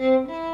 Música